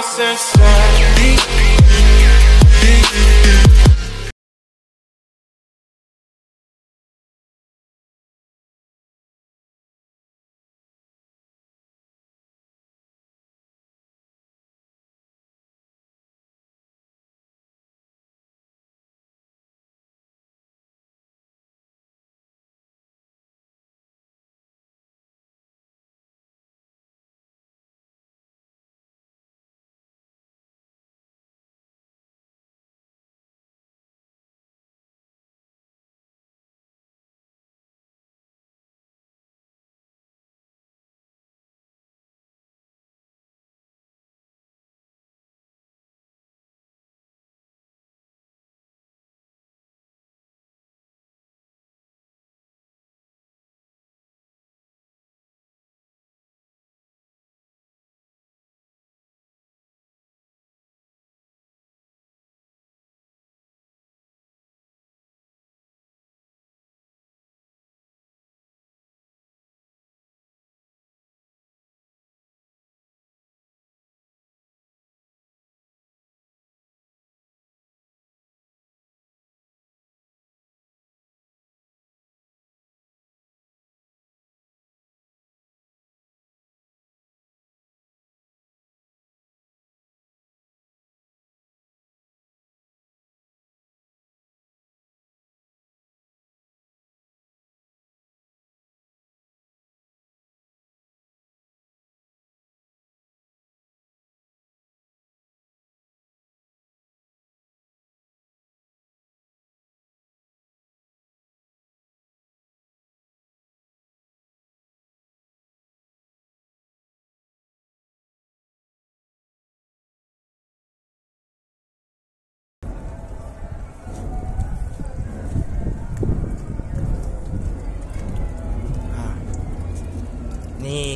processar.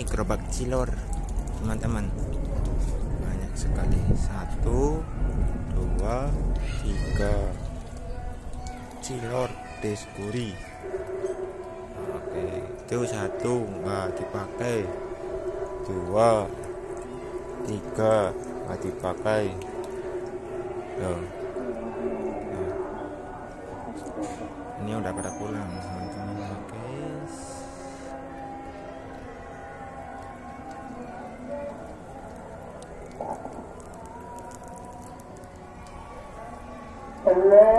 Gerobak cilor teman-teman. Banyak sekali. Satu dua tiga. Cilor deskuri. Oke itu satu nggak dipakai. Dua tiga nggak dipakai. Tuh. Nah. ini udah pada pulang teman-teman. Oke Allah.